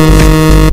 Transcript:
Música